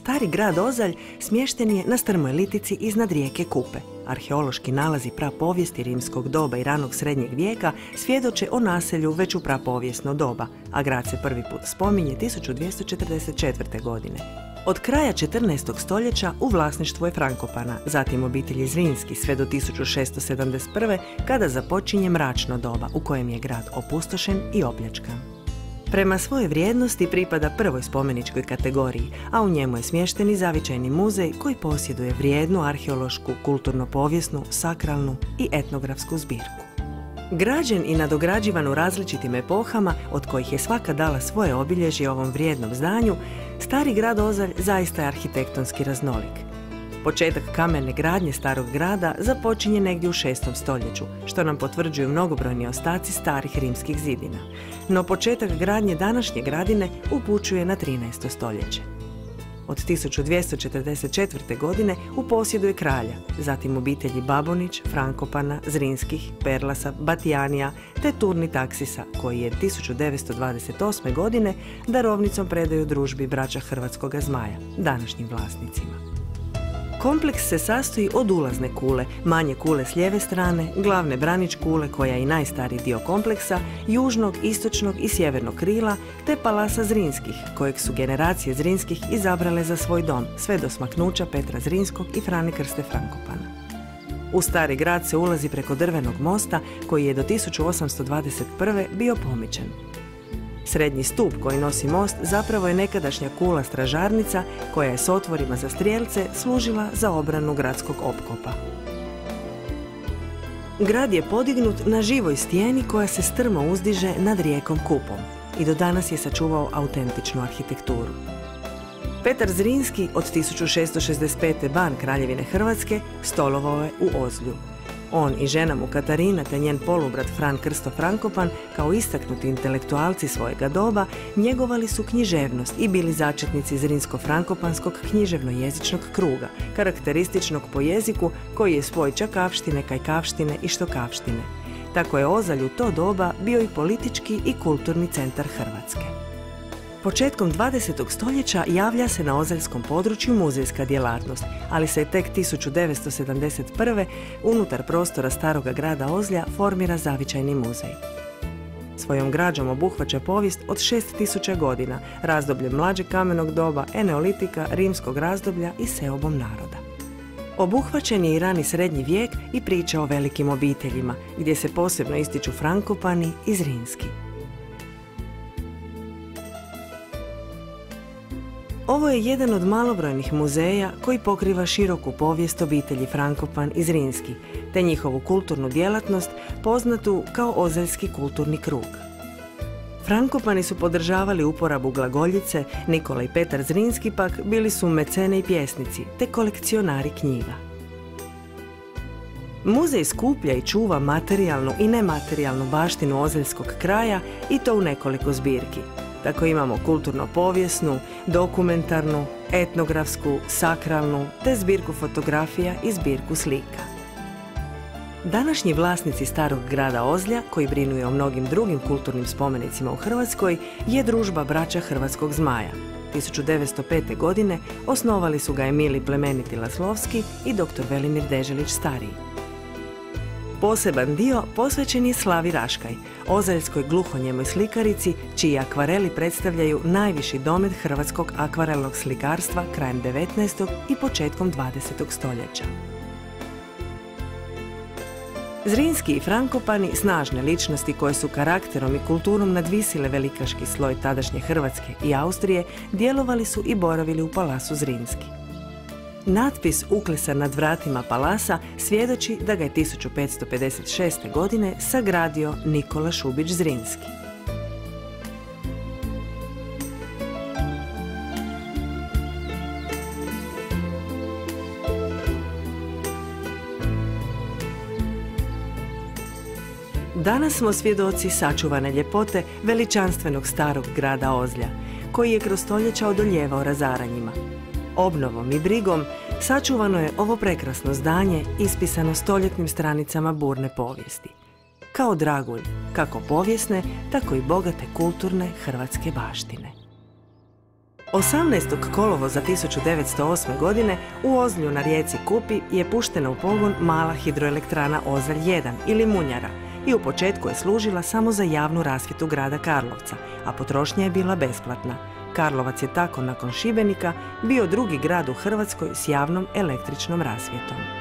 Stari grad Ozalj smješten je na strmoj litici iznad rijeke Kupe. Arheološki nalazi prapovijesti rimskog doba i ranog srednjeg vijeka svjedoče o naselju već u prapovijesno doba, a grad se prvi put spominje 1244. godine. Od kraja 14. stoljeća u vlasništvu je Frankopana, zatim obitelji Zrinski sve do 1671. kada započinje mračno doba u kojem je grad opustošen i opljačkan. Prema svojoj vrijednosti pripada prvoj spomeničkoj kategoriji, a u njemu je smješteni zavičajni muzej koji posjeduje vrijednu arheološku, kulturno-povijesnu, sakralnu i etnografsku zbirku. Građen i nadograđivan u različitim epohama, od kojih je svaka dala svoje obilježje ovom vrijednom zdanju, stari grad Ozalj zaista je arhitektonski raznolik. Početak kamene gradnje starog grada započinje negdje u 6. stoljeću, što nam potvrđuju mnogobrojni ostaci starih rimskih zidina. No početak gradnje današnje gradine upućuje na 13. stoljeće. Od 1244. godine u posjedu je kralja, zatim obitelji Babonić, Frankopana, Zrinskih, Perlasa, Batijanija te Turni Taksisa, koji je 1928. godine darovnicom predaju družbi braća Hrvatskoga zmaja, današnjim vlasnicima. Kompleks se sastoji od ulazne kule, manje kule s lijeve strane, glavne branič kule koja je i najstariji dio kompleksa, južnog, istočnog i sjevernog krila, te palasa Zrinskih, kojeg su generacije Zrinskih izabrale za svoj dom, sve do smaknuća Petra Zrinskog i Frane Krste Frankopana. U stari grad se ulazi preko drvenog mosta koji je do 1821. bio pomičen. Srednji stup koji nosi most zapravo je nekadašnja kula stražarnica koja je s otvorima za strijelce služila za obranu gradskog opkopa. Grad je podignut na živoj stijeni koja se strmo uzdiže nad rijekom Kupom i do danas je sačuvao autentičnu arhitekturu. Petar Zrinski od 1665. ban Kraljevine Hrvatske stolovao je u Ozlju, on i žena mu Katarina te njen polubrat Fran Krsto Frankopan kao istaknuti intelektualci svojega doba njegovali su književnost i bili začetnici Zrinsko-Frankopanskog književno-jezičnog kruga, karakterističnog po jeziku koji je spoj čakavštine, kajkavštine i štokavštine. Tako je Ozalj u to doba bio i politički i kulturni centar Hrvatske. Početkom 20. stoljeća javlja se na ozeljskom području muzejska djelatnost, ali se tek 1971. unutar prostora staroga grada Ozlja formira zavičajni muzej. Svojom građom obuhvaća povijest od 6000 godina, razdoblje mlađeg kamenog doba, eneolitika, rimskog razdoblja i seobom naroda. Obuhvaćen je i rani srednji vijek i priča o velikim obiteljima, gdje se posebno ističu Frankopani i Zrinski. Ovo je jedan od malobrojnih muzeja koji pokriva široku povijest obitelji Frankopan i Zrinski, te njihovu kulturnu djelatnost poznatu kao Ozeljski kulturni krug. Frankopani su podržavali uporabu glagoljice, Nikola i Petar Zrinski pak bili su mecene i pjesnici, te kolekcionari knjiga. Muzej skuplja i čuva materijalnu i nematerijalnu baštinu ozeljskog kraja i to u nekoliko zbirki – tako imamo kulturno-povijesnu, dokumentarnu, etnografsku, sakralnu te zbirku fotografija i zbirku slika. Današnji vlasnici starog grada Ozlja, koji brinuje o mnogim drugim kulturnim spomenicima u Hrvatskoj, je družba braća Hrvatskog zmaja. 1905. godine osnovali su ga Emili Plemeniti Laslovski i dr. Velimir Deželić Stariji. Poseban dio posvećen je Slavi Raškaj, ozaljskoj gluhonjemoj slikarici, čiji akvareli predstavljaju najviši domet hrvatskog akvarelnog slikarstva krajem 19. i početkom 20. stoljeća. Zrinski i Frankopani, snažne ličnosti koje su karakterom i kulturom nadvisile velikaški sloj tadašnje Hrvatske i Austrije, djelovali su i boravili u palasu Zrinski. Natpis uklesan nad vratima palasa svjedoči da ga je 1556. godine sagradio Nikola Šubić Zrinski. Danas smo svjedoci sačuvane ljepote veličanstvenog starog grada Ozlja, koji je kroz stoljeća odoljevao razaranjima. Obnovom i brigom sačuvano je ovo prekrasno zdanje ispisano stoljetnim stranicama burne povijesti. Kao dragulj, kako povijesne, tako i bogate kulturne hrvatske baštine. 18. kolovoza 1908. godine u Ozlju na rijeci Kupi je puštena u pogon mala hidroelektrana Ozalj 1 ili Munjara i u početku je služila samo za javnu rasvjetu grada Karlovca, a potrošnja je bila besplatna. Karlovac je tako nakon Šibenika bio drugi grad u Hrvatskoj s javnom električnom rasvjetom.